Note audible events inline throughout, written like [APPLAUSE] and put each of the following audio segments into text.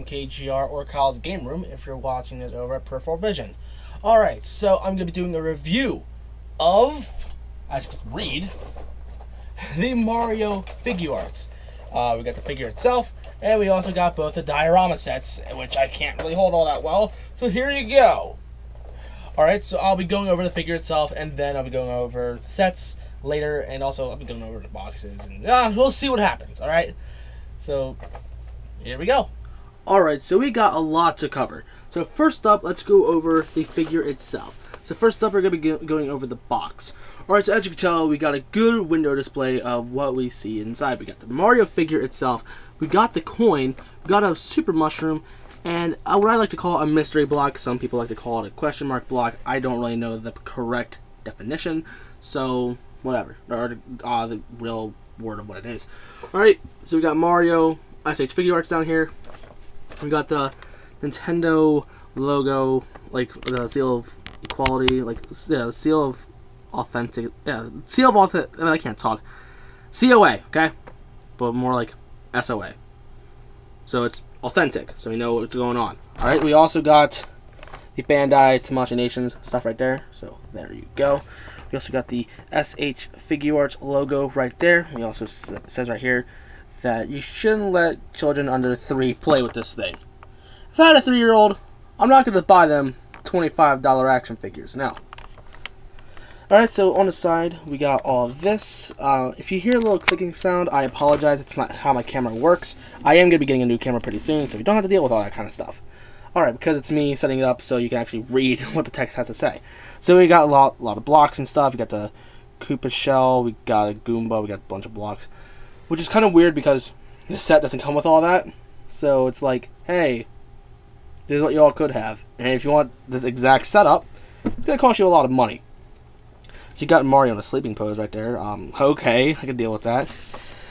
from KGR or Kyle's Game Room if you're watching it over at Peripheral Vision. Alright, so I'm going to be doing a review of, you can read, [LAUGHS] the Mario Figuarts. Uh, we got the figure itself, and we also got both the diorama sets, which I can't really hold all that well. So here you go. Alright, so I'll be going over the figure itself, and then I'll be going over the sets later, and also I'll be going over the boxes, and uh, we'll see what happens, alright? So, here we go. Alright, so we got a lot to cover. So first up, let's go over the figure itself. So first up, we're going to be going over the box. Alright, so as you can tell, we got a good window display of what we see inside. We got the Mario figure itself, we got the coin, we got a super mushroom, and uh, what I like to call a mystery block. Some people like to call it a question mark block. I don't really know the correct definition, so whatever, or uh, the real word of what it is. Alright, so we got Mario, I say Figuarts down here. We got the Nintendo logo, like the seal of equality, like yeah, the seal of authentic, yeah, seal of authentic. I, can't talk. COA, okay, but more like SOA. So it's authentic, so we know what's going on. All right, we also got the Bandai Tamashii Nations stuff right there. So there you go. We also got the SH Figuarts logo right there. We also says right here that you shouldn't let children under three play with this thing. If I had a three-year-old, I'm not going to buy them $25 action figures. Now, Alright, so on the side, we got all this. Uh, if you hear a little clicking sound, I apologize. It's not how my camera works. I am going to be getting a new camera pretty soon, so you don't have to deal with all that kind of stuff. Alright, because it's me setting it up so you can actually read [LAUGHS] what the text has to say. So we got a lot, lot of blocks and stuff. We got the Koopa shell, we got a Goomba, we got a bunch of blocks. Which is kind of weird because the set doesn't come with all that. So it's like, hey, this is what you all could have. And if you want this exact setup, it's going to cost you a lot of money. So You got Mario in a sleeping pose right there. Um, okay, I can deal with that.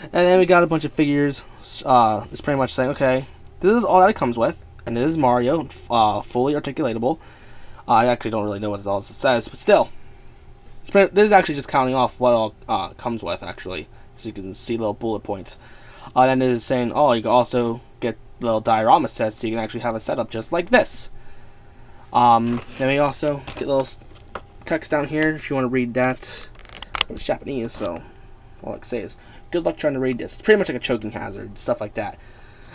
And then we got a bunch of figures. Uh, it's pretty much saying, okay, this is all that it comes with, and it is Mario, uh, fully articulatable. I actually don't really know what it all says, but still, pretty, this is actually just counting off what all uh, comes with, actually, so you can see little bullet points. Uh, then it is saying, oh, you can also get little diorama sets, so you can actually have a setup just like this. Um, then we also get little text down here if you want to read that. It's Japanese, so all I can say is good luck trying to read this. It's pretty much like a choking hazard, stuff like that.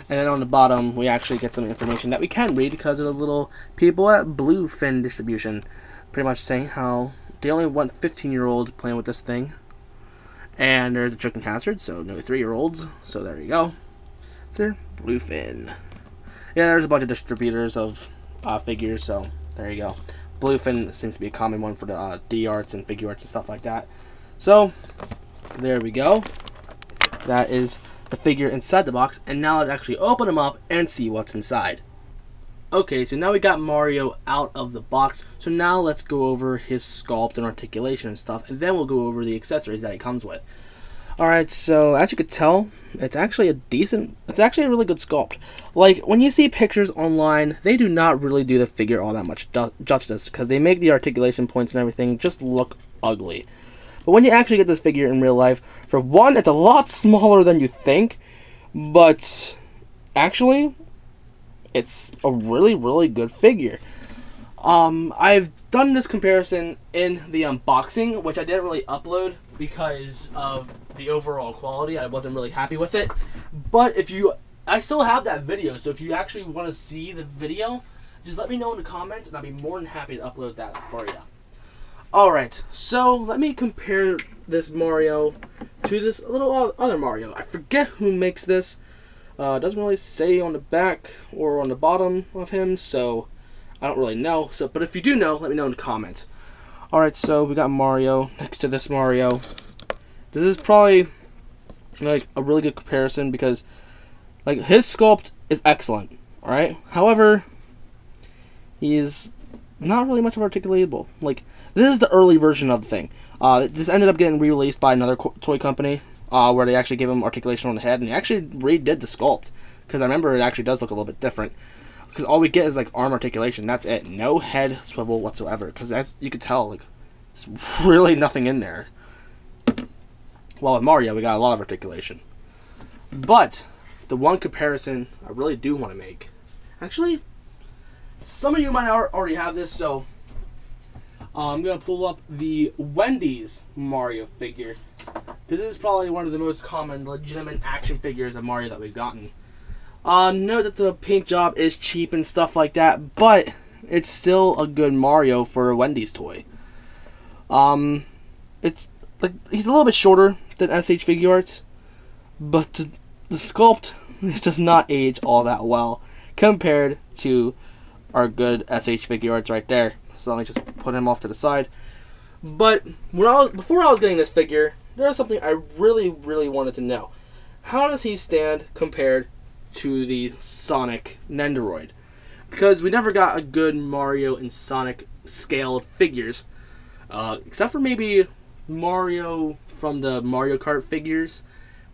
And then on the bottom, we actually get some information that we can read because of the little people at Bluefin Distribution pretty much saying how they only want 15 year olds playing with this thing. And there's a chicken hazard, so no 3 year olds. So there you go. There, Bluefin. Yeah, there's a bunch of distributors of uh, figures, so there you go. Bluefin seems to be a common one for the uh, D-arts and Figuarts and stuff like that. So, there we go. That is the figure inside the box. And now let's actually open them up and see what's inside. Okay, so now we got Mario out of the box. So now let's go over his sculpt and articulation and stuff. And then we'll go over the accessories that he comes with. Alright, so as you could tell, it's actually a decent, it's actually a really good sculpt. Like, when you see pictures online, they do not really do the figure all that much justice, because they make the articulation points and everything just look ugly. But when you actually get this figure in real life, for one, it's a lot smaller than you think, but actually, it's a really, really good figure. Um, I've done this comparison in the unboxing, which I didn't really upload because of the overall quality. I wasn't really happy with it. But if you, I still have that video, so if you actually want to see the video, just let me know in the comments, and I'll be more than happy to upload that for you. Alright, so let me compare this Mario to this little other Mario. I forget who makes this. Uh, doesn't really say on the back or on the bottom of him, so I don't really know. So, But if you do know, let me know in the comments. Alright, so we got Mario next to this Mario. This is probably like a really good comparison because like his sculpt is excellent. Alright? However, he's not really much of articulatable. Like this is the early version of the thing. Uh, this ended up getting re-released by another toy company uh, where they actually gave him articulation on the head and he actually redid the sculpt because I remember it actually does look a little bit different because all we get is like arm articulation. That's it. No head swivel whatsoever. Because as you could tell, like it's [LAUGHS] really nothing in there. Well, with Mario, we got a lot of articulation. But the one comparison I really do want to make. Actually, some of you might already have this, so uh, I'm gonna pull up the Wendy's Mario figure. This is probably one of the most common legitimate action figures of Mario that we've gotten. Uh, note that the paint job is cheap and stuff like that, but it's still a good Mario for a Wendy's toy. Um, it's like he's a little bit shorter than SH Figuarts, but the sculpt [LAUGHS] does not age all that well compared to our good SH Figuarts right there. So let me just put him off to the side. But when I was, before I was getting this figure, there was something I really, really wanted to know. How does he stand compared to the Sonic Nendoroid? Because we never got a good Mario and Sonic scaled figures. Uh, except for maybe Mario from the Mario Kart figures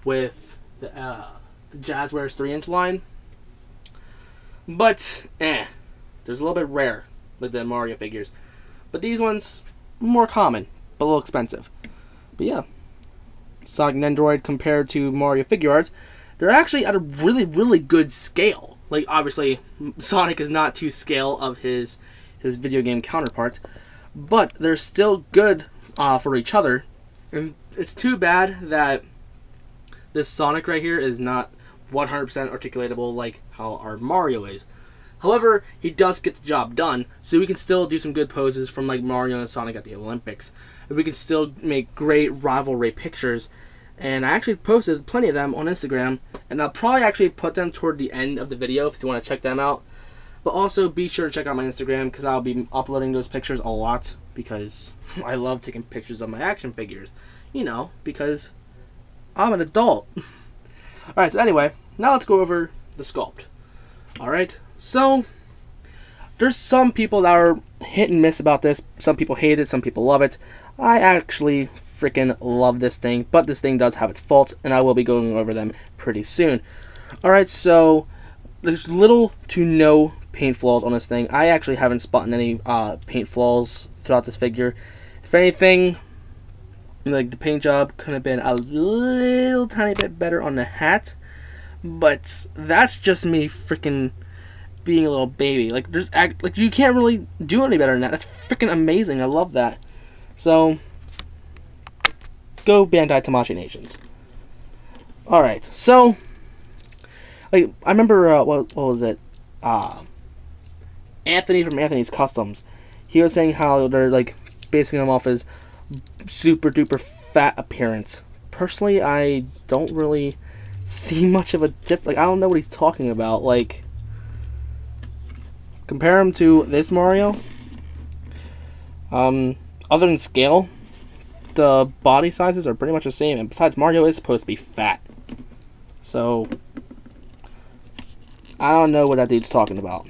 with the, uh, the Jazwares 3 inch line. But, eh. There's a little bit rare with the Mario figures. But these ones, more common, but a little expensive. But yeah. Sonic Nendoroid compared to Mario figuarts, they're actually at a really, really good scale. Like, obviously, [LAUGHS] Sonic is not to scale of his his video game counterparts, but they're still good uh, for each other. And it's too bad that this Sonic right here is not 100% articulatable like how our Mario is. However, he does get the job done, so we can still do some good poses from like Mario and Sonic at the Olympics. And we can still make great rivalry pictures. And I actually posted plenty of them on Instagram, and I'll probably actually put them toward the end of the video if you want to check them out. But also be sure to check out my Instagram because I'll be uploading those pictures a lot because [LAUGHS] I love taking pictures of my action figures. You know, because I'm an adult. [LAUGHS] Alright, so anyway, now let's go over the sculpt. Alright, so there's some people that are hit and miss about this. Some people hate it, some people love it. I actually freaking love this thing, but this thing does have its faults, and I will be going over them pretty soon. Alright, so there's little to no paint flaws on this thing. I actually haven't spotted any uh, paint flaws throughout this figure. If anything, like the paint job could have been a little tiny bit better on the hat, but that's just me freaking being a little baby. Like there's like you can't really do any better than that. That's freaking amazing. I love that. So go Bandai Tamashii Nations. All right, so like I remember uh, what what was it? Uh, Anthony from Anthony's Customs. He was saying how they're like basing him off his super duper fat appearance. Personally, I don't really see [LAUGHS] much of a diff. Like I don't know what he's talking about. Like compare him to this Mario. Um, other than scale, the body sizes are pretty much the same. And besides, Mario is supposed to be fat. So I don't know what that dude's talking about.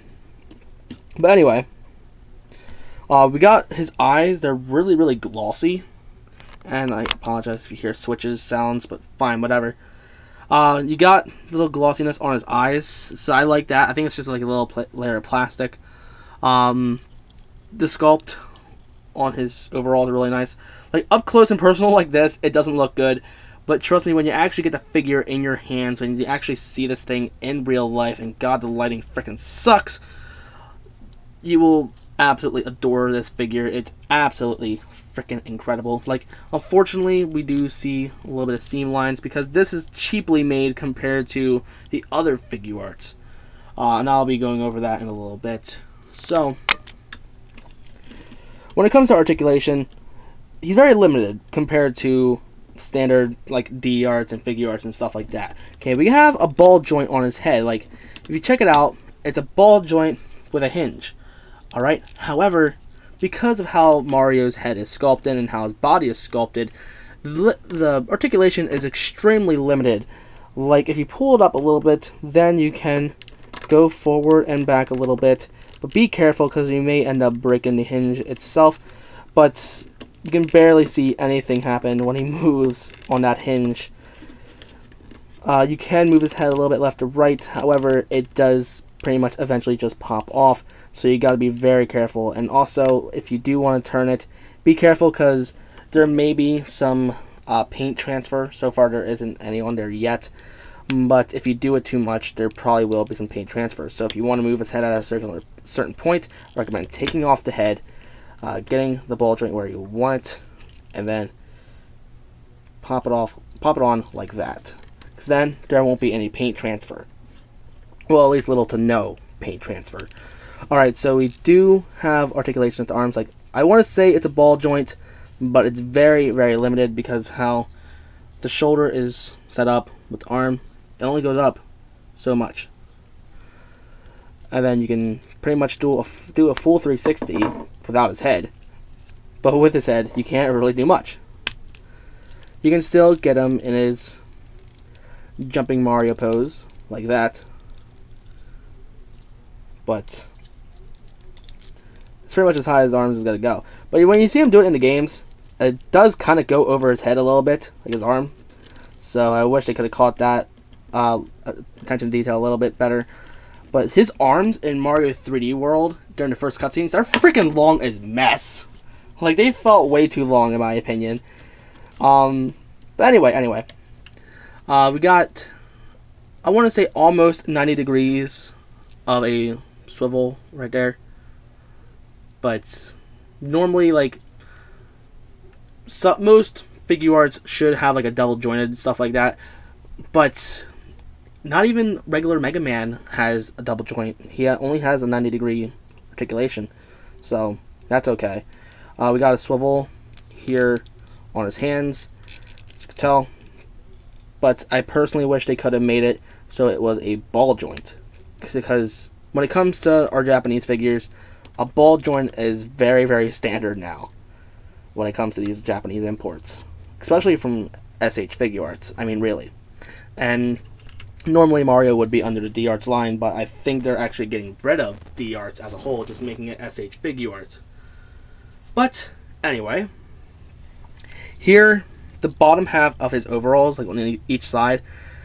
But anyway, uh, we got his eyes. They're really, really glossy. And I apologize if you hear switches sounds, but fine, whatever. Uh, you got little glossiness on his eyes, so I like that. I think it's just like a little layer of plastic. Um, the sculpt on his overall is really nice. Like up close and personal like this, it doesn't look good. But trust me, when you actually get the figure in your hands, when you actually see this thing in real life, and God, the lighting freaking sucks, you will absolutely adore this figure. It's absolutely freaking incredible. Like, unfortunately, we do see a little bit of seam lines because this is cheaply made compared to the other Figuarts. Uh, and I'll be going over that in a little bit. So, when it comes to articulation, he's very limited compared to standard like D arts and Figuarts and stuff like that. Okay, we have a ball joint on his head. Like, if you check it out, it's a ball joint with a hinge. Alright? However, because of how Mario's head is sculpted and how his body is sculpted, the, the articulation is extremely limited. Like, if you pull it up a little bit, then you can go forward and back a little bit. But be careful because you may end up breaking the hinge itself. But you can barely see anything happen when he [LAUGHS] moves on that hinge. Uh, you can move his head a little bit left to right, however, it does pretty much eventually just pop off. So you got to be very careful. And also, if you do want to turn it, be careful because there may be some uh, paint transfer. So far, there isn't any on there yet. but if you do it too much, there probably will be some paint transfer. So if you want to move his head at a certain, certain point, I recommend taking off the head, uh, getting the ball joint where you want and then pop it off, pop it on like that. Because then there won't be any paint transfer. Well, at least little to no paint transfer. Alright, so we do have articulation at the arms. Like I want to say it's a ball joint, but it's very, very limited because how the shoulder is set up with the arm it only goes up so much. And then you can pretty much do a, do a full 360 without his head. But with his head, you can't really do much. You can still get him in his jumping Mario pose, like that. But it's pretty much as high as arms is going to go. But when you see him do it in the games, it does kind of go over his head a little bit, like his arm. So I wish they could have caught that uh, attention detail a little bit better. But his arms in Mario 3D World during the first cutscenes, they're freaking long as mess. Like they felt way too long in my opinion. Um, but anyway, anyway, uh, we got I want to say almost 90 degrees of a swivel right there. But normally, like so, most Figuarts should have like a double jointed stuff like that. But not even regular Mega Man has a double joint. He only has a 90 degree articulation. So that's okay. Uh, we got a swivel here on his hands, as you can tell. But I personally wish they could have made it so it was a ball joint. Because when it comes to our Japanese figures, a ball joint is very, very standard now when it comes to these Japanese imports. Especially from SH Figuarts. I mean, really. And normally Mario would be under the D-Arts line, but I think they're actually getting rid of D-Arts as a whole, just making it SH Figuarts. But, anyway, here, the bottom half of his overalls, like on each side,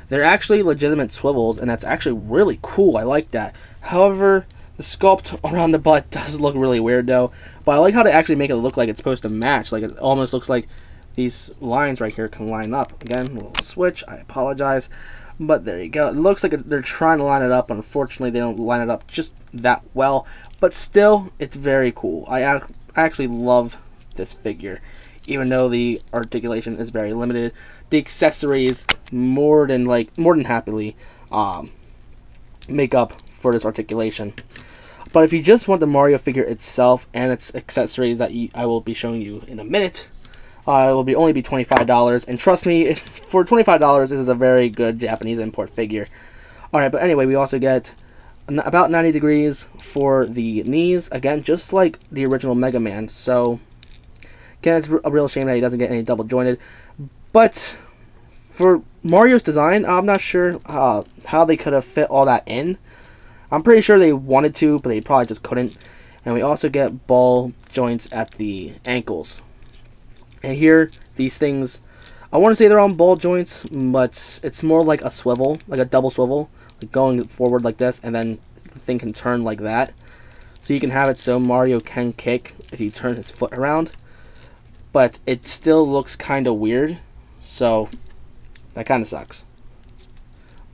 they're actually legitimate swivels, and that's actually really cool. I like that. However, the sculpt around the butt [LAUGHS] does look really weird, though. But I like how they actually make it look like it's supposed to match. Like, it almost looks like these lines right here can line up. Again, a little switch. I apologize. But there you go. It looks like they're trying to line it up. Unfortunately, they don't line it up just that well. But still, it's very cool. I, I actually love this figure. Even though the articulation is very limited. The accessories more than like more than happily um, make up for this articulation. But if you just want the Mario figure itself and its accessories that I will be showing you in a minute, uh, it will be only be twenty five dollars. And trust me, [LAUGHS] for twenty five dollars, this is a very good Japanese import figure. All right, but anyway, we also get about 90 degrees for the knees. Again, just like the original Mega Man. So, again, it's a real shame that he doesn't get any double jointed. But for Mario's design, I'm not sure uh, how they could have fit all that in. I'm pretty sure they wanted to, but they probably just couldn't. And we also get ball joints at the ankles. And here, these things, I want to say they're on ball joints, but it's more like a swivel, like a double swivel, like going forward like this, and then the thing can turn like that. So you can have it so Mario can kick if you turn his foot around. But it still looks kind of weird, so that kind of sucks.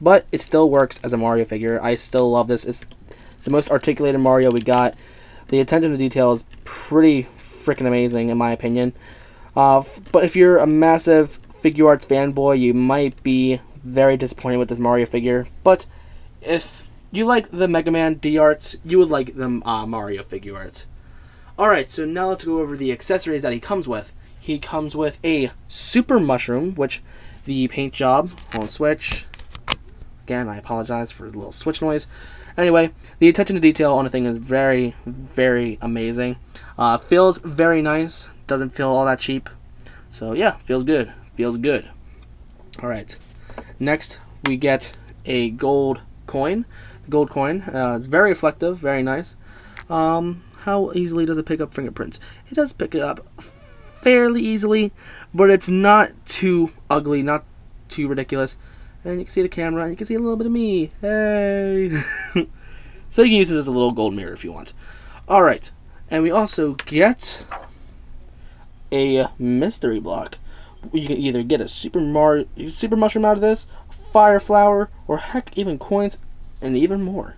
But it still works as a Mario figure. I still love this. It's the most articulated Mario we got. The attention to detail is pretty freaking amazing, in my opinion. Uh, but if you're a massive figuarts fanboy, you might be very disappointed with this Mario figure. But if you like the Mega Man D-Arts, you would like the uh, Mario Figuarts. Alright, so now let's go over the accessories that he comes with. He comes with a Super Mushroom, which the paint job, on switch. Again, I apologize for the little switch noise. Anyway, the attention to detail on the thing is very, very amazing. Uh, feels very nice doesn't feel all that cheap. So yeah, feels good. Feels good. All right. Next, we get a gold coin. The gold coin. Uh, it's very reflective, very nice. Um, how easily does it pick up fingerprints? It does pick it up fairly easily, but it's not too ugly, not too ridiculous. And you can see the camera, you can see a little bit of me. Hey! [LAUGHS] so you can use this as a little gold mirror if you want. Alright, and we also get a mystery block. You can either get a super Mario, super mushroom out of this, fire flower, or heck, even coins, and even more.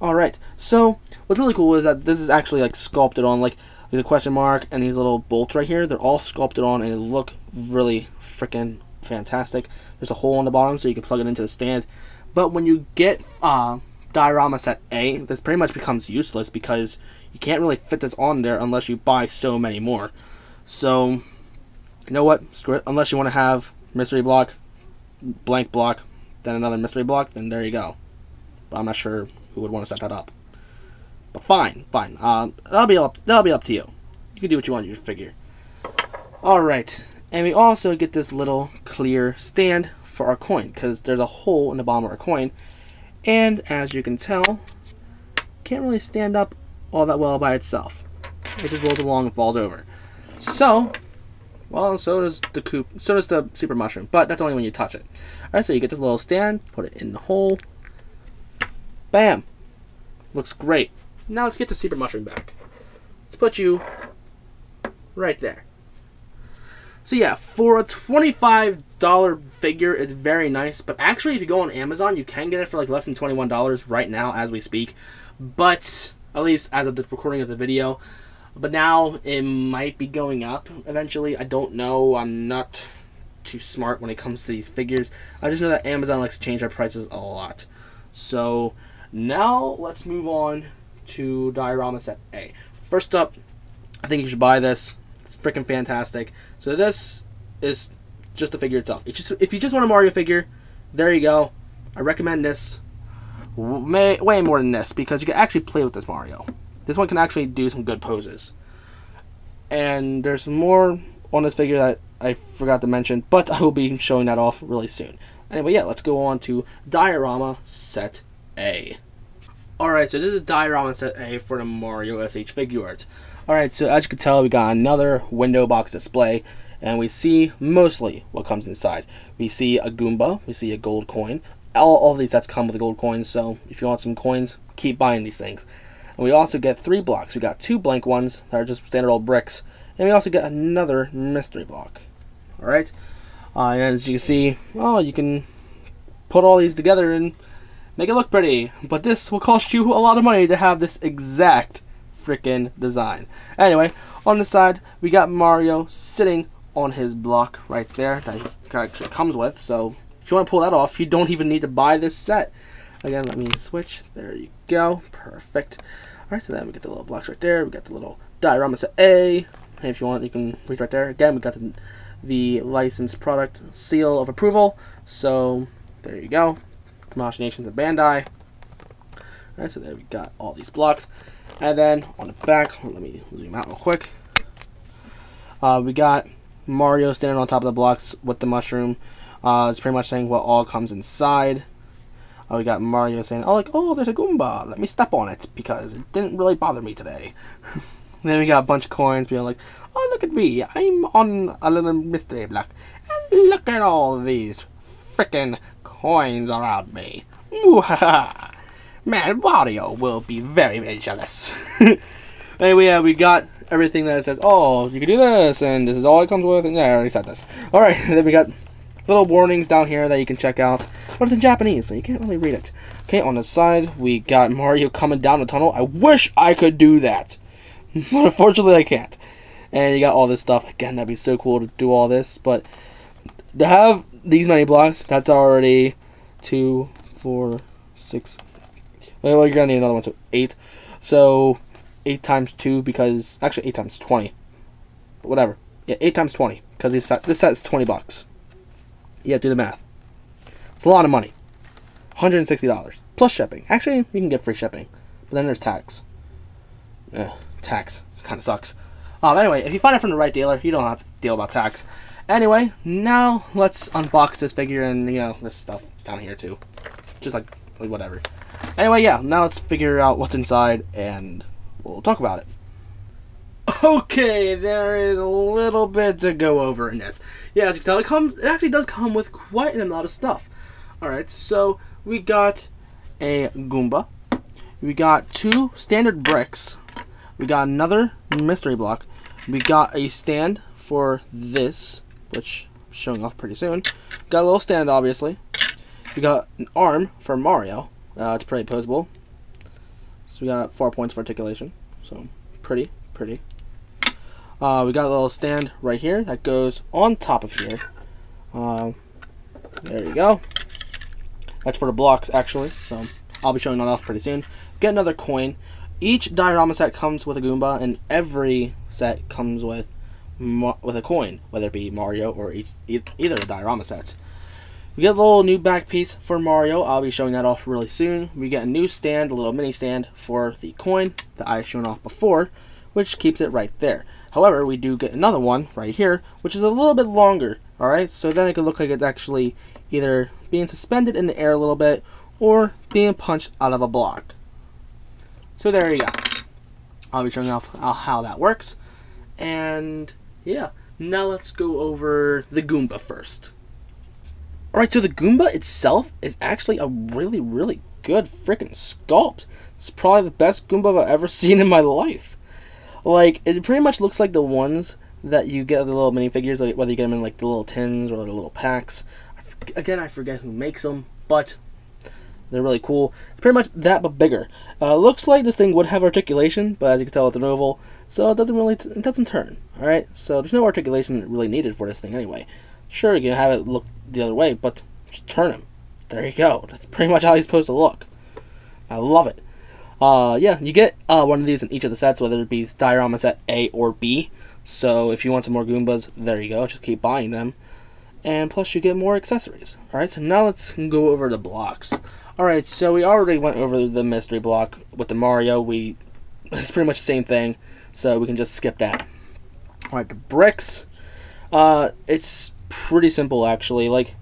Alright, so what's really cool is that this is actually like sculpted on like the question mark and these little bolts right here. They're all sculpted on and they look really freaking fantastic. There's a hole on the bottom so you can plug it into the stand. But when you get uh, diorama set A, this pretty much becomes useless because you can't really fit this on there unless you buy so many more. So, you know what? Screw it. Unless you want to have mystery block, blank block, then another mystery block, then there you go. But I'm not sure who would want to set that up. But fine, fine. Uh, that'll be up. That'll be up to you. You can do what you want with your figure. All right, and we also get this little clear stand for our coin because there's a hole in the bottom of our coin, and as you can tell, can't really stand up all that well by itself. It just rolls along and falls over. So, well, so does the coop, so does the super mushroom, but that's only when you touch it. All right, so you get this little stand, put it in the hole, Bam! Looks great. Now let's get the super mushroom back. Let's put you right there. So yeah, for a $25 figure, it's very nice. But actually, if you go on Amazon, you can get it for like less than $21 right now as we speak. But, at least as of the recording of the video. But now, it might be going up eventually. I don't know. I'm not too smart when it comes to these figures. I just know that Amazon likes to change their prices a lot. So, now let's move on to Diorama Set A. First up, I think you should buy this. It's freaking fantastic. So this is just the figure itself. It's just if you just want a Mario figure, there you go. I recommend this way, way more than this because you can actually play with this Mario. This one can actually do some good poses. And there's more on this figure that I forgot to mention, but [LAUGHS] I will be showing that off really soon. Anyway, yeah, let's go on to Diorama Set a. Alright, so this is diorama set A for the Mario SH Figuarts. Alright, so as you can tell, we got another window box display, and we see mostly what comes inside. We see a Goomba, we see a gold coin. All, all these sets come with gold coins, so if you want some coins, keep buying these things. And we also get three blocks. We got two blank ones that are just standard old bricks, and we also get another mystery block. Alright, uh, and as you can see, oh, you can put all these together and make it look pretty, but this will cost you a lot of money to have this exact freaking design. Anyway, on the side, we got Mario sitting on his block right there that he actually comes with, so if you want to pull that off, you don't even need to buy this set. Again, let me switch. There you go. Perfect. Alright, so then we get the little blocks right there. We got the little diorama set A. And if you want, you can reach right there. Again, we got the, the licensed product seal of approval. So, there you go. Tamashii Nations of Bandai. Alright, so there we got all these blocks. And then on the back, let me zoom out real quick. Uh, we got Mario standing on top of the blocks with the mushroom. Uh, it's pretty much saying what all comes inside. Uh, we got Mario saying, "Oh, like, oh, there's a Goomba. Let me step on it because it didn't really bother me today." [LAUGHS] then we got a bunch of coins being like, "Oh, look at me. I'm on a little mystery block, and look at all these freaking coins around me. [LAUGHS] Man, Mario will be very, very jealous. [LAUGHS] anyway, yeah, we got everything that says, oh, you can do this, and this is all it comes with, and yeah, I already said this. Alright, then we got little warnings down here that you can check out, but it's in Japanese, so you can't really read it. Okay, on the side, we got Mario coming down the tunnel. I wish I could do that, [LAUGHS] but unfortunately I can't. And you got all this stuff. Again, that'd be so cool to do all this, but to have these many blocks, that's already two, four, six. Well, you're gonna need another one, so eight. So eight times two because actually eight times twenty. Whatever. Yeah, eight times twenty because this set this set's twenty bucks. Yeah, do the math. It's a lot of money. Hundred and sixty dollars plus shipping. Actually, you can get free shipping, but then there's tax. Ugh, tax kind of sucks. Um, anyway, if you find it from the right dealer, you don't have to deal about tax. Anyway, now let's unbox this figure and, you know, this stuff down here too. Just like, like whatever. Anyway, yeah, now let's figure out what's inside and we'll talk about it. [LAUGHS] Okay, there is a little bit to go over in this. Yeah, as you can tell, it, comes, it actually does come with quite a lot of stuff. Alright, so we got a Goomba. We got two standard bricks. We got another mystery block. We got a stand for this which showing off pretty soon. Got a little stand, obviously. we got an arm for Mario. Uh, it's pretty posable. So we got four points for articulation. So pretty, pretty. Uh, we got a little stand right here that goes on top of here. Uh, there you go. That's for the blocks, actually. So I'll be showing that off pretty soon. Get another coin. Each diorama set comes with a Goomba, and every set comes with with a coin, whether it be Mario or each, either of the diorama sets. We get a little new back piece for Mario. I'll be showing that off really soon. We get a new stand, a little mini stand for the coin that I shown off before, which keeps it right there. However, we do get another one right here, which is a little bit longer. Alright, so then it could look like it's actually either being suspended in the air a little bit or being punched out of a block. So there you go. I'll be showing off uh, how that works. And yeah, now let's go over the Goomba first. Alright, so the Goomba itself is actually a really, really good freaking sculpt. It's probably the best Goomba I've ever [LAUGHS] seen in my life. Like, it pretty much looks like the ones that you get the little minifigures, like whether you get them in like the little tins or the little packs. Again, I forget who makes them, but they're really cool. It's pretty much that, but bigger. Uh, looks like this thing would have articulation, but as you can tell, it's an oval, so it doesn't really it doesn't turn. All right, so there's no articulation really needed for this thing anyway. Sure, you can have it look the other way, but just turn him. There you go. That's pretty much how he's supposed to look. I love it. Uh, yeah, you get uh, one of these in each of the sets, whether it be diorama set A or B. So if you want some more Goombas, there you go. Just keep buying them. And plus you get more accessories. Alright, so now let's go over the blocks. Alright, so we already went over the mystery block with the Mario. We [LAUGHS] It's pretty much the same thing, so we can just skip that. Alright, the bricks. Uh, it's pretty simple actually. Like,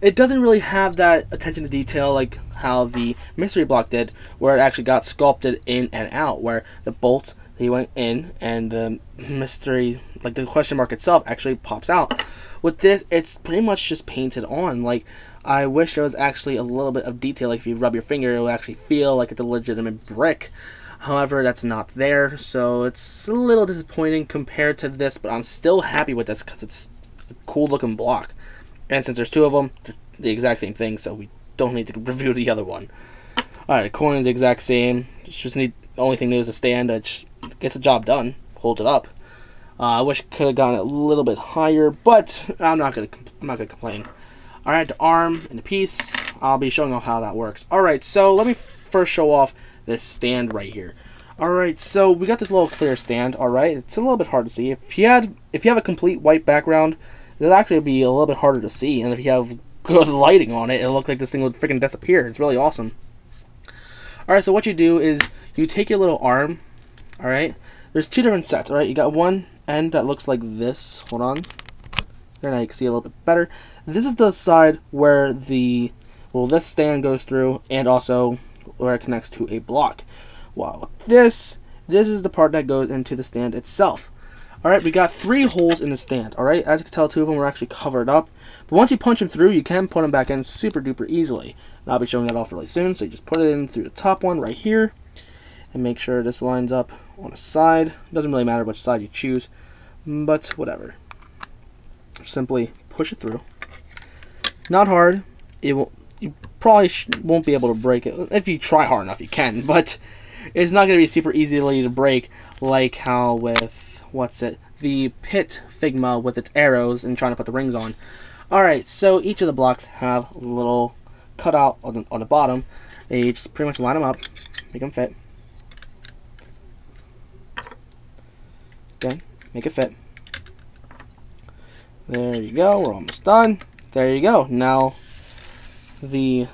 it doesn't really have that attention to detail like how the mystery block did, where it actually got sculpted in and out, where the bolts he went in and the mystery, like the question mark itself, actually pops out. With this, it's pretty much just painted on. Like, I wish there was actually a little bit of detail. Like if you rub your finger, it will actually feel like it's a legitimate brick. However, that's not there, so it's a little disappointing compared to this, but I'm still happy with this because it's a cool looking block. And since there's two of them, the exact same thing, so we don't need to review the other one. Alright, coin's the exact same. Just need only thing new is a stand that gets the job done, holds it up. Uh, I wish could have gone a little bit higher, but I'm not gonna I'm not gonna complain. Alright, the arm and the piece. I'll be showing off how that works. Alright, so let me first show off this stand right here. Alright, so we got this little clear stand, alright? It's a little bit hard to see. If you had if you have a complete white background, it'll actually be a little bit harder to see, and if you have good lighting on it, it'll look like this thing would freaking disappear. It's really awesome. Alright, so what you do is you take your little arm, alright? There's two different sets, alright? You got one end that looks like this. Hold on. There now you can see a little bit better. This is the side where the well this stand goes through and also where it connects to a block. Wow, this this is the part that goes into the stand itself. Alright, we got three holes in the stand. Alright, as you can tell, two of them were actually covered up. But once you punch them through, you can put them back in super duper easily. And I'll be showing that off really soon. So you just put it in through the top one right here. And make sure this lines up on a side. It doesn't really matter which side you choose. But whatever simply push it through. Not hard. It will. You probably won't be able to break it if you try hard enough. You can, [LAUGHS] but it's not going to be super easily to break like how with what's it the pit Figma with its arrows and trying to put the rings on. All right, so each of the blocks have a little cutout on the, on the bottom. They just pretty much line them up, make them fit. Again, make it fit. There you go. We're almost done. There you go. Now the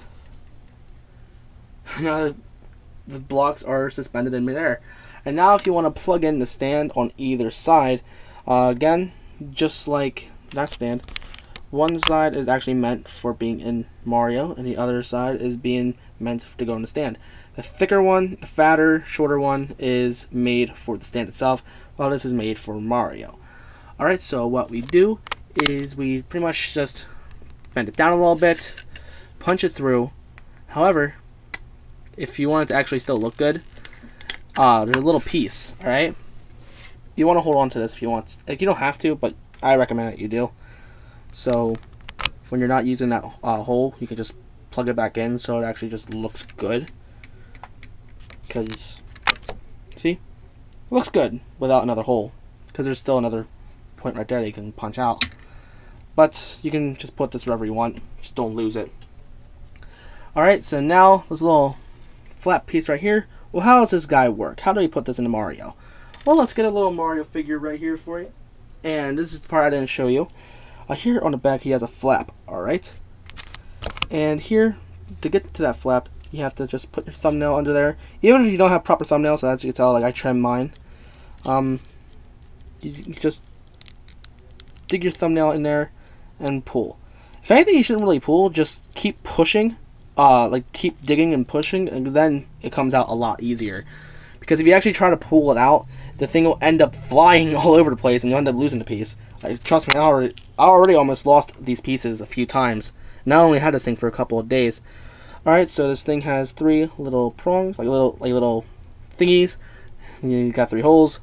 [LAUGHS] now the blocks are suspended in midair. And now if you want to plug in the stand on either side, uh, again, just like that stand, one side is actually meant for being in Mario, and the other side is being meant to go in the stand. The thicker one, the fatter, shorter one is made for the stand itself, while this is made for Mario. Alright, so what we do is we pretty much just bend it down a little bit, punch it through. However, if you want it to actually still look good, uh, there's a little piece, alright? You want to hold on to this if you want. Like, you don't have to, but I recommend that you do. So, when you're not using that uh, hole, you can just plug it back in so it actually just looks good. Because, see? Looks good without another hole. Because there's still another point right there that you can punch out. But you can just put this wherever you want. Just don't lose it. Alright, so now this little flat piece right here. Well, how does this guy work? How do we put this into Mario? Well, let's get a little Mario figure right here for you. And this is the part I didn't show you. Uh, here on the back, he has a flap, alright? And here, to get to that flap, you have to just put your thumbnail under there. Even if you don't have proper thumbnails, as you can tell, like I trim mine. Um, you, you just dig your thumbnail in there and pull. If anything, you shouldn't really pull. Just keep pushing. Uh, like keep digging and pushing, and then it comes out a lot easier. Because if you actually try to pull it out, the thing will end up flying [LAUGHS] all over the place, and you'll end up losing the piece. Like, trust me, I already, I already almost lost these pieces a few times. Not only had this thing for a couple of days. Alright, so this thing has three little prongs, like little like little thingies. You got three holes,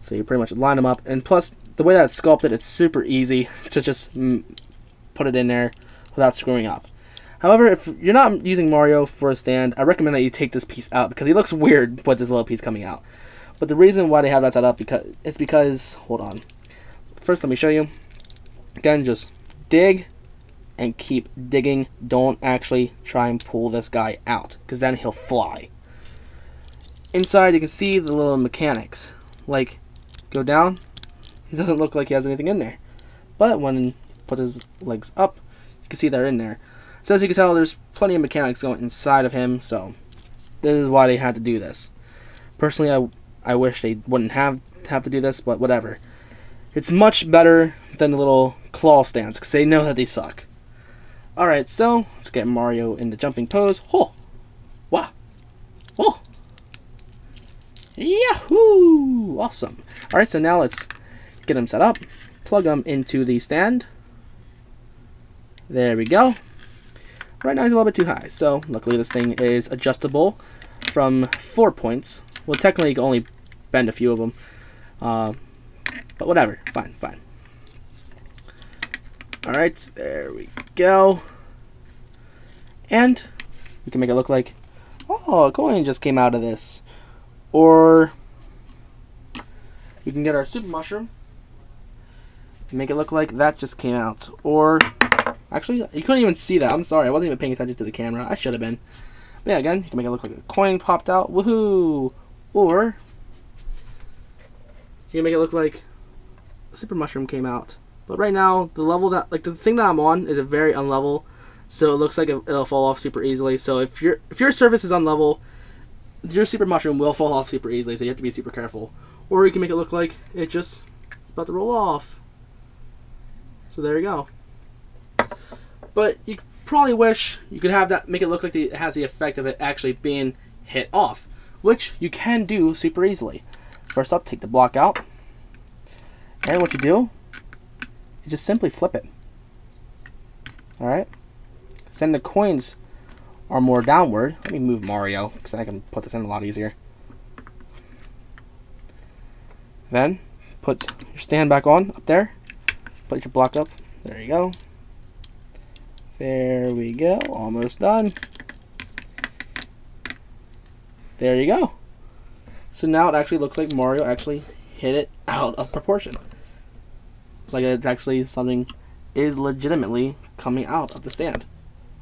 so you pretty much line them up. And plus, the way that it's sculpted, it's super easy [LAUGHS] to just mm, put it in there without screwing up. However, if you're not using Mario for a stand, I recommend that you take this piece out because he looks [LAUGHS] weird with this little piece coming out. But the reason why they have that set up because it's because hold on. First, let me show you. Again, just dig and keep digging. Don't actually try and pull this guy out, because then he'll fly. Inside, you can see the little mechanics. Like, go down, He doesn't look like he has anything in there. But when he puts his legs up, you can see they're in there. So as you can tell, there's plenty of mechanics going inside of him, so this is why they had to do this. Personally, I, I wish they wouldn't have have to do this, but whatever. It's much better than the little claw stands, because they know that they suck. Alright, so let's get Mario in the jumping pose. Oh! Wow! Oh! Yahoo! Awesome. Alright, so now let's get him set up. Plug him into the stand. There we go. Right now he's a little bit too high, so luckily this thing is adjustable from four points. Well, technically you can only bend a few of them. Uh, but whatever, fine, fine. Alright, there we go. And we can make it look like, oh, a coin just came out of this. Or we can get our super mushroom make it look like that just came out. Or, actually, you couldn't even see that. I'm sorry, I wasn't even paying attention to the camera. I should have been. But yeah, again, you can make it look like a coin popped out. Woohoo! Or, you can make it look like super mushroom came out. But right now, the level that, like the thing that I'm on is a very unlevel, so it looks like it'll fall off super easily. So if your if your surface is unlevel, your super mushroom will fall off super easily. So you have to be super careful. Or you can make it look like it just about to roll off. So there you go. But you probably wish you could have that make it look like it has the effect of it actually being hit off, which you can do super easily. First up, take the block out. And what you do is just simply flip it. Alright? Then the coins are more downward. Let me move Mario, because I can put this in a lot easier. Then, put your stand back on up there. Put your block up. There you go. There we go. Almost done. There you go. So now it actually looks like Mario actually hit it out of proportion. Like it's actually something is legitimately coming out of the stand.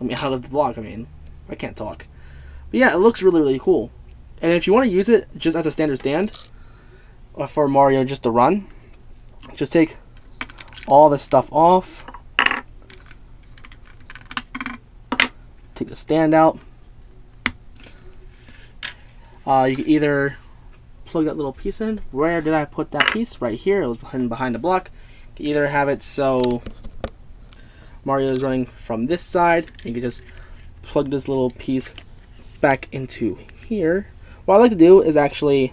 I mean, out of the block, I mean. I can't talk. But yeah, it looks really, really cool. And if you want to use it just as a standard stand, or for Mario just to run, just take all this stuff off. Take the stand out. Uh, you can either plug that little piece in. Where did I put that piece? Right here. It was behind, behind the block. You either have it so Mario is running from this side. You can just plug this little piece back into here. What I like to do is actually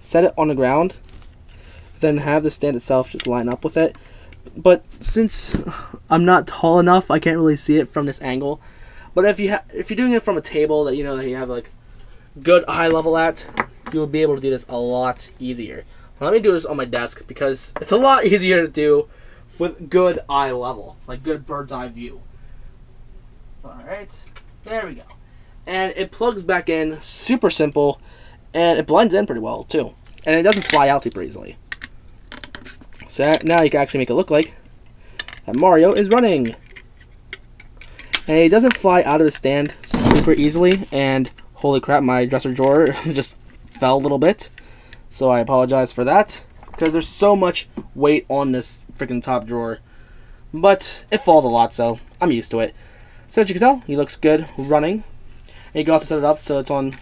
set it on the ground, then have the stand itself just line up with it. But since I'm not tall enough, I can't really see it from this angle. But if you if you're doing it from a table that you know that you have like good eye level at, you will be able to do this a lot easier. let me do this on my desk because it's a lot [LAUGHS] easier to do with good eye level, like good bird's eye view. Alright, there we go. And it plugs back in, super simple, and it blends in pretty well too. And it doesn't fly out super easily. So now you can actually make it look like that Mario is running. And he doesn't fly out of the stand super easily, and holy crap, my dresser drawer [LAUGHS] just fell a little bit. So I apologize for that, because there's so much weight on this freaking top drawer. But it falls a lot, so I'm used to it. So as you can tell, he looks good running. And you can also set it up so it's on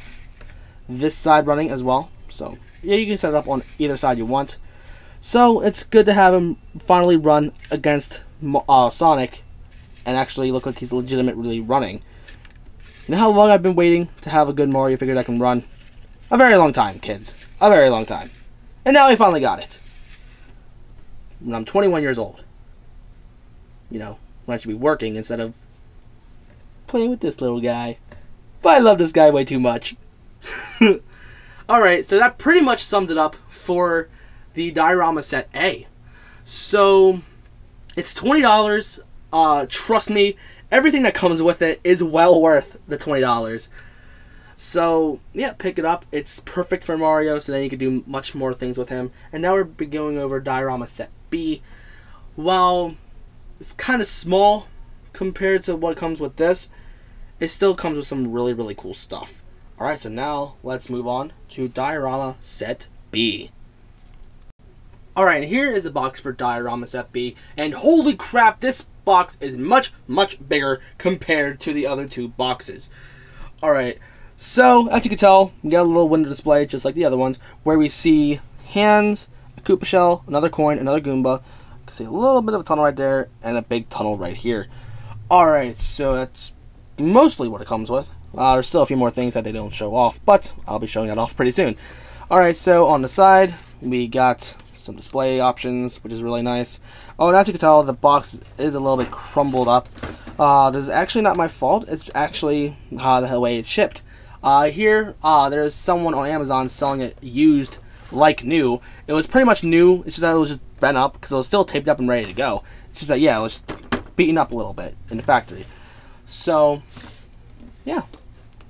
this side running as well. So yeah, you can set it up on either side you want. So it's good to have him finally run against uh, Sonic and actually look like he's legitimately running. You know how long I've been waiting to have a good Mario figure that can run? A very long time, kids. A very long time. And now I finally got it. When I'm 21 years old. You know, when I should be working instead of playing with this little guy. But I love this guy way too much. [LAUGHS] Alright, so that pretty much sums it up for the Diorama Set A. So, it's $20. Uh, trust me, everything that comes with it is well worth the $20. So, yeah, pick it up. It's perfect for Mario, so then you can do much more things with him. And now we're going over Diorama Set B. While it's kind of small compared to what comes with this, it still comes with some really, really cool stuff. Alright, so now let's move on to Diorama Set B. Alright, and here is the box for Diorama Set B, and holy crap, this box is much, much bigger compared to the other two boxes. Alright, so as you can tell, we got a little window display just like the other ones, where we see hands, a Koopa shell, another coin, another Goomba, you can see a little bit of a tunnel right there, and a big tunnel right here. Alright, so that's mostly what it comes with. Uh, there's still a few more things that they don't show off, but I'll be showing that off pretty soon. Alright, so on the side, we got some display options, which is really nice. Oh, and as you can tell, the box is a little bit crumbled up. Uh, this is actually not my fault. It's actually uh, the way it's shipped. Uh, here, uh, there's someone on Amazon selling it used like new. It was pretty much new. It's just that it was just bent up because it was still taped up and ready to go. It's just that, yeah, it was beaten up a little bit in the factory. So, yeah,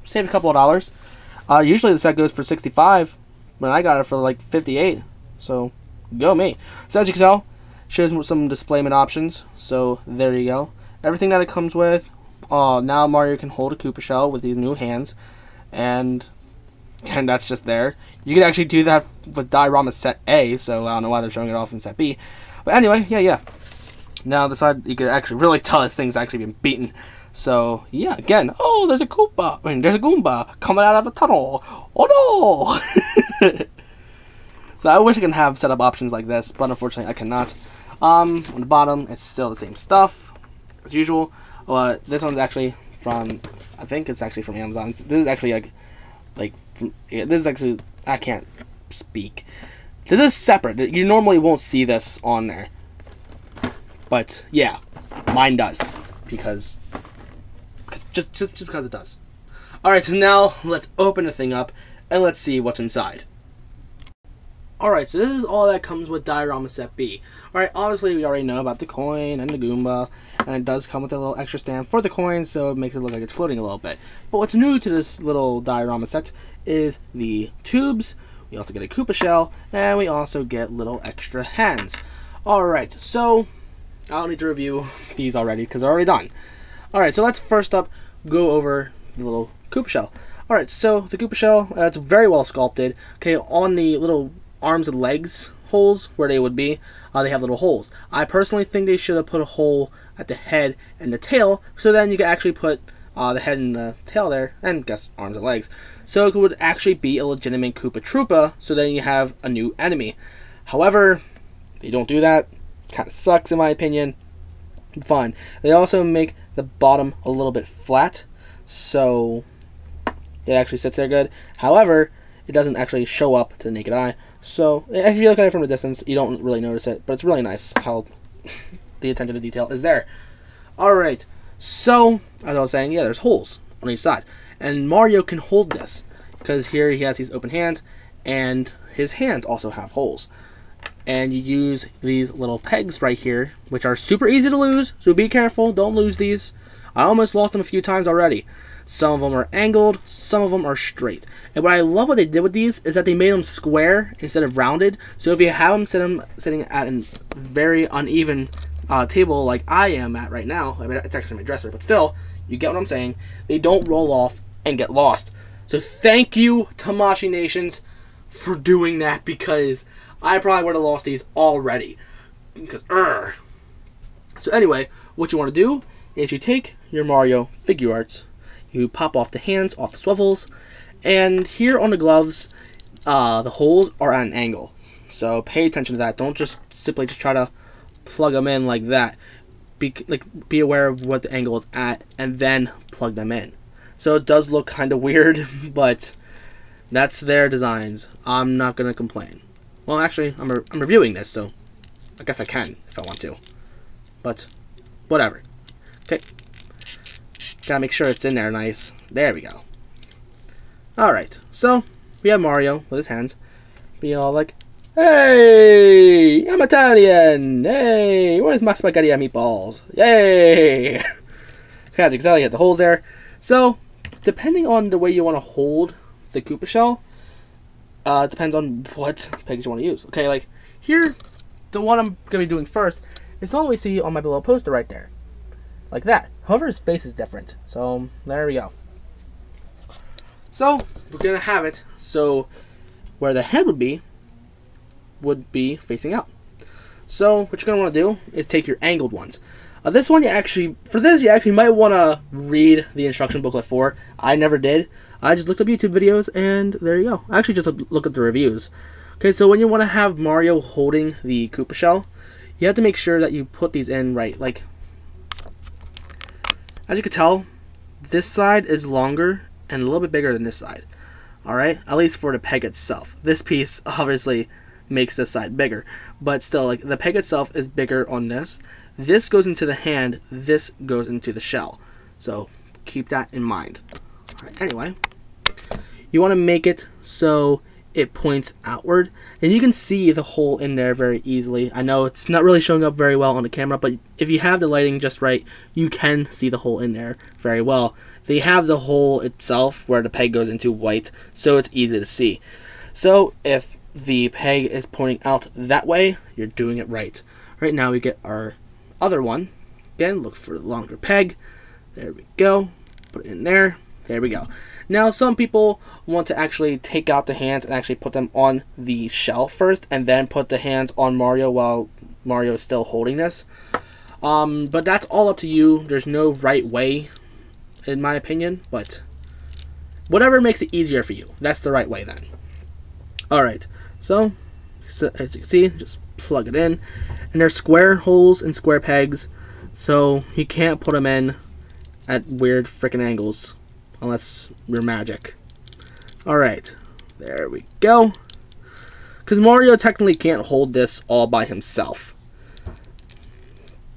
saved a couple of dollars. Uh, usually the set goes for 65 but I got it for like 58 so go me. So as you can tell, shows some displayment options. So there you go. Everything that it comes with. Uh, now Mario can hold a Koopa shell with these new hands, and and that's just there. You can actually do that with Diorama Set A. So I don't know why they're showing it off in Set B. But anyway, yeah, yeah. Now the side you can actually really tell this thing's actually been beaten. So yeah, again, oh, there's a Koopa. I mean, there's a Goomba coming out of a tunnel. Oh no! [LAUGHS] so I wish I can have setup options like this, but unfortunately I cannot. Um, on the bottom, it's still the same stuff as usual. But this one's actually from, I think it's actually from Amazon. It's, this is actually like, like, from, yeah, this is actually I can't speak. This is separate. You normally won't see this on there. But yeah, mine does because just, just, just because it does. Alright, so now let's open the thing up and let's see what's inside. Alright, so this is all that comes with Diorama Set B. Alright, obviously we already know about the coin and the Goomba, and it does come with a little extra stand for the coin, so it makes it look like it's floating a little bit. But what's new to this little diorama set is the tubes, we also get a Koopa shell, and we also get little extra hands. Alright, so I don't need to review these already because they're already done. Alright, so let's first up go over the little Koopa shell. Alright, so the Koopa shell, uh, it's very well sculpted. Okay, on the little arms and legs holes where they would be, uh, they have little holes. I personally think they should have put a hole at the head and the tail, so then you could actually put uh, the head and the tail there, and guess arms and legs. So it would actually be a legitimate Koopa Troopa, so then you have a new enemy. However, they don't do that. Kind of sucks in my opinion. Fine. They also make the bottom a little bit flat, so it actually sits there good. However, it doesn't actually show up to the naked eye. So if you look at it from a distance, you don't really notice it, but it's really nice how the attention to detail is there. Alright, so as I was saying, yeah, there's holes on each side. And Mario can hold this, because here he has these open hands, and his hands also have holes and you use these little pegs right here, which are super easy to lose, so be careful, don't lose these. I almost lost them a few times already. Some of them are angled, some of them are straight. And what I love what they did with these is that they made them square instead of rounded. So if you have them sitting, sitting at a very uneven uh, table like I am at right now, I mean, it's actually my dresser, but still, you get what I'm saying. They don't roll off and get lost. So thank you, Tamashii Nations, for doing that because I probably would have lost these already. Because, er. So anyway, what you want to do is you take your Mario Figuarts, you pop off the hands off the swivels, and here on the gloves, uh, the holes are at an angle. So pay attention to that. Don't just simply just try to plug them in like that. Be like be aware of what the angle is at, and then plug them in. So it does look kind of [LAUGHS] weird, but that's their designs. I'm not gonna complain. Well, actually, I'm, re I'm reviewing this, so I guess I can if I want to. But whatever. Okay. Gotta make sure it's in there nice. There we go. Alright, so we have Mario with his hands. Be all like, Hey, I'm Italian. Hey, where's my spaghetti and meatballs? Yay! [LAUGHS] As you can tell, you have the holes there. So, depending on the way you want to hold the Koopa shell, uh, depends on what pegs you want to use. Okay, like here, the one I'm to be doing first is the one we see on my below poster right there. Like that. However, his face is different. So, there we go. So, we're to have it. So, where the head would be, would be facing out. So, what you're going to want to do is take your angled ones. Uh, this one, you actually, for this, you actually might want to read the instruction booklet for. I never did. I just looked up YouTube videos, and there you go. I actually just look at the reviews. Okay, so when you want to have Mario holding the Koopa shell, you have to make sure that you put these in right. Like, as you can tell, this side is longer and a little bit bigger than this side. Alright, at least for the peg itself. This piece obviously makes this side bigger, but still, like the peg itself is bigger on this. This goes into the hand, this goes into the shell. So keep that in mind. Alright, anyway, you want to make it so it points outward and you can see the hole in there very easily I know it's not really showing up very well on the camera but if you have the lighting just right you can see the hole in there very well they have the hole itself where the peg goes into white so it's easy to see so if the peg is pointing out that way you're doing it right right now we get our other one again look for the longer peg there we go put it in there there we go now, some people want to actually take out the hands and actually put them on the shell first, and then put the hands on Mario while Mario is still holding this. Um, but that's all up to you. There's no right way, in my opinion, but whatever makes it easier for you. That's the right way then. Alright, so, so as you can see, just plug it in. And they're square holes and square pegs, so you can't put them in at weird freaking angles unless you're magic. Alright, there we go. Because Mario technically can't hold this all by himself.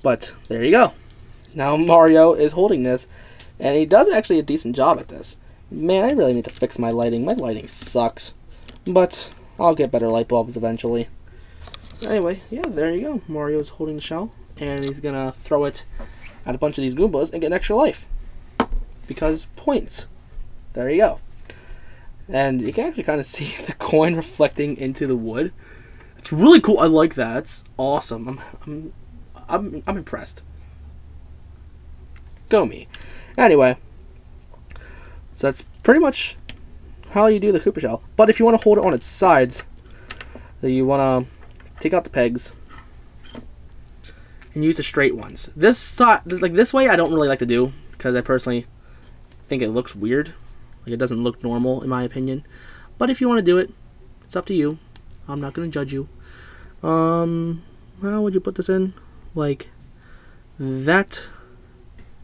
But, there you go. Now Mario is holding this, and he does actually a decent job at this. Man, I really need to fix my lighting. My lighting sucks. But, I'll get better light bulbs eventually. Anyway, yeah, there you go. Mario's holding the shell, and he's gonna throw it at a bunch of these Goombas and get an extra life because points. There you go. And you can actually kind of [LAUGHS] see the coin reflecting into the wood. It's really cool. I like that. It's awesome. I'm I'm I'm, I'm impressed. Go me. Anyway, so that's pretty much how you do the Koopa shell. But if you want to hold it on its sides, then you want to take out the pegs and use the straight ones. This side, like this way, I don't really like to do because I personally think it looks weird. Like it doesn't look normal in my opinion. But if you want to do it, it's up to you. I'm not going to judge you. Um, how would you put this in? Like that.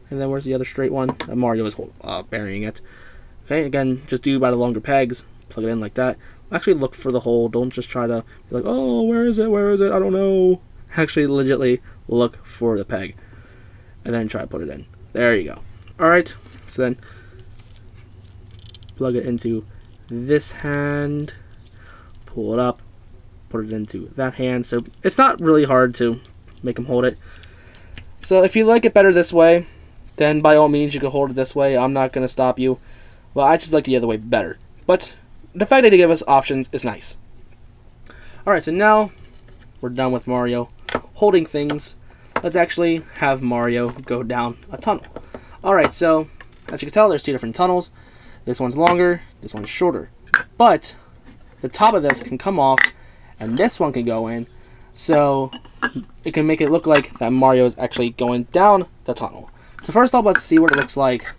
And then where's the other straight one? Uh, Mario is uh, burying it. Okay, again, just do by the longer pegs. Plug it in like that. Actually look for the hole. Don't just try to be like, oh, where is it? Where is it? I don't know. [LAUGHS] Actually, legitly look for the peg. And then try to put it in. There you go. Alright, so then plug it into this hand, pull it up, put it into that hand. So it's not really hard to make them hold it. So if you like it better this way, then by all means you can hold it this way. I'm not going to stop you. Well, I just like the other way better. But the fact that they give us options is nice. Alright, so now we're done with Mario holding things. Let's actually have Mario go down a tunnel. Alright, so as you can tell, there's two different tunnels. This one's longer, this one's shorter. But the top of this can come off, and this one can go in. So it can make it look like that Mario is actually going down the tunnel. So first off, let's see what it looks like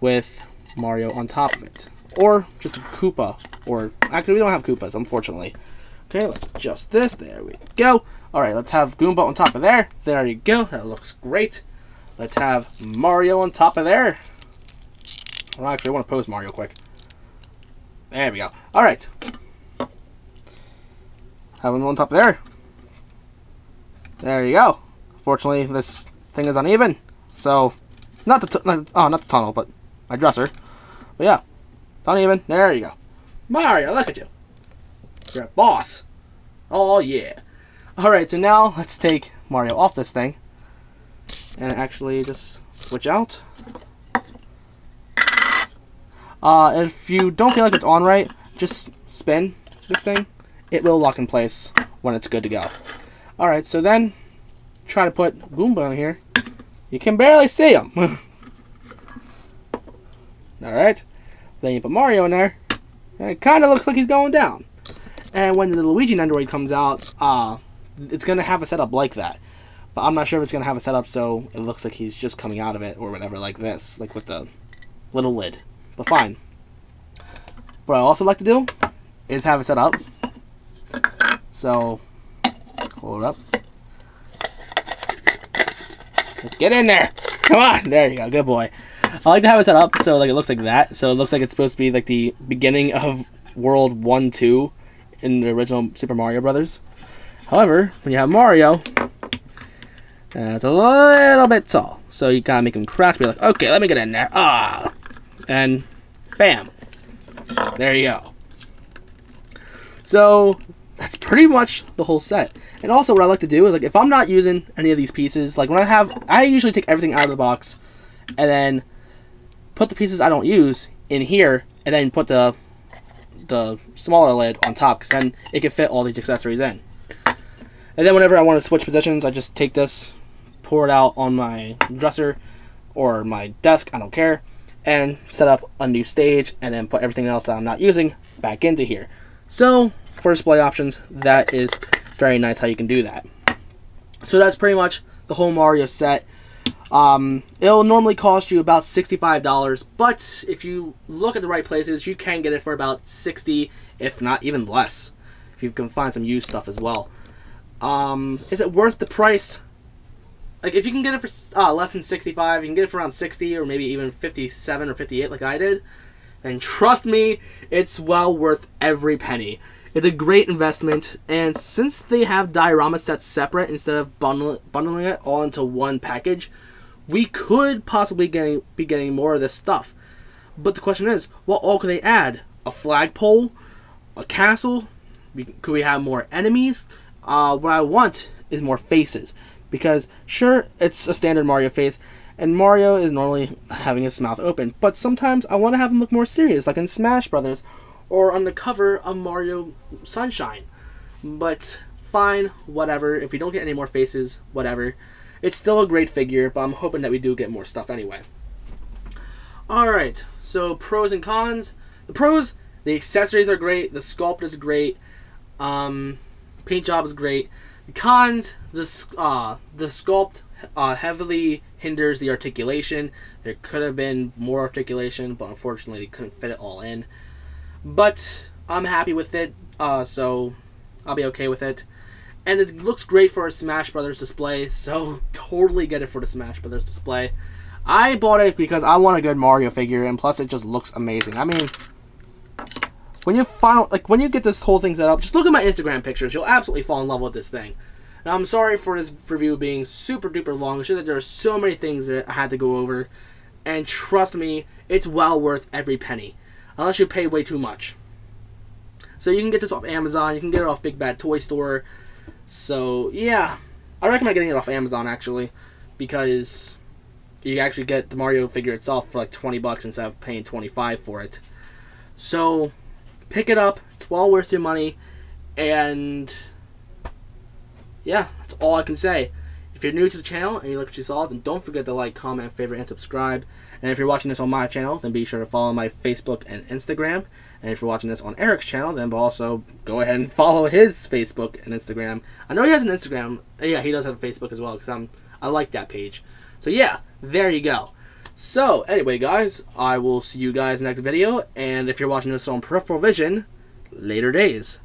with Mario on top of it. Or just a Koopa. Or, actually, we don't have Koopas, unfortunately. Okay, let's adjust this. There we go. Alright, let's have Goomba on top of there. There you go. That looks great. Let's have Mario on top of there. Well, actually, I want to pose Mario quick. There we go. Alright. Have him on top there. There you go. Fortunately, this thing is uneven. So, not the, not, oh, not the tunnel, but my dresser. But yeah, it's uneven. There you go. Mario, look at you. You're a boss. Oh, yeah. Alright, so now let's take Mario off this thing. And actually just switch out. Uh, if you don't feel like it's on right, just spin this thing. It will lock in place when it's good to go. Alright, so then try to put Goomba in here. You can barely see him. [LAUGHS] Alright. Then you put Mario in there. And it kind of looks like he's going down. And when the Luigi Android comes out, uh, it's going to have a setup like that. But I'm not sure if it's going to have a setup so it looks like he's just coming out of it or whatever like this. Like with the little lid. But fine. What I also like to do is have it set up. So, hold it up. Get in there. Come on. There you go. Good boy. [LAUGHS] I like to have it set up so like it looks like that. So it looks like it's supposed to be like the beginning of World 1 2 in the original Super Mario Brothers. However, when you have Mario, it's a little bit tall. So you gotta make him crouch, be like, okay, let me get in there. Ah! And bam. There you go. So that's pretty much the whole set. And also what I like to do is like if I'm not using any of these pieces, like when I have I usually take everything out of the box and then put the pieces I don't use in here and then put the the smaller lid on top because then it can fit all these accessories in. And then whenever I want to switch positions, I just take this, pour it out on my dresser or my desk, I don't care, and set up a new stage and then put everything else that I'm not using back into here. So for display options, that is very nice how you can do that. So that's pretty much the whole Mario set. Um, it'll normally cost you about $65, but if you look at the right places, you can get it for about 60 if not even less, if you can find some used stuff as well. Um, is it worth the price? Like, if you can get it for uh, less than 65, you can get it for around 60 or maybe even 57 or 58 like I did, then trust me, it's well worth every penny. It's a great investment, and since they have diorama sets separate instead of bundle, bundling it all into one package, we could possibly getting, be getting more of this stuff. But the question is, what all could they add? A flagpole? A castle? Could we have more enemies? Uh, what I want is more faces. Because, sure, it's a standard Mario face, and Mario is normally having his mouth open, but sometimes I want to have him look more serious, like in Smash Brothers, or on the cover of Mario Sunshine. But fine, whatever. If we don't get any more faces, whatever. It's still a great figure, but I'm hoping that we do get more stuff anyway. Alright, so pros and cons. The pros, the accessories are great, the sculpt is great, um, paint job is great. The cons, the, uh, the sculpt uh, heavily hinders the articulation. There could have been more articulation, but unfortunately they couldn't fit it all in. But I'm happy with it, uh, so I'll be okay with it. And it looks great for a Smash Brothers display, so [LAUGHS] totally get it for the Smash Brothers display. I bought it because I want a good Mario figure, and plus it just looks amazing. I mean, when you final like when you get this whole thing set up, just look at my Instagram pictures. You'll absolutely fall in love with this thing. Now I'm sorry for this review being super duper long. It's just that there are so many things that I had to go over, and trust me, it's well worth every penny, unless you pay way too much. So you can get this off Amazon. You can get it off Big Bad Toy Store. So yeah, I recommend getting it off Amazon actually, because you actually get the Mario figure itself for like 20 bucks instead of paying 25 for it. So pick it up. It's well worth your money. And yeah, that's all I can say. If you're new to the channel and you like what you saw, then don't forget to like, comment, favorite, and subscribe. And if you're watching this on my channel, then be sure to follow my Facebook and Instagram. And if you're watching this on Eric's channel, then also go ahead and follow his Facebook and Instagram. I know he has an Instagram. Yeah, he does have a Facebook as well because I'm I like that page. So yeah, there you go. So anyway, guys, I will see you guys next video. And if you're watching this on Peripheral Vision, later days.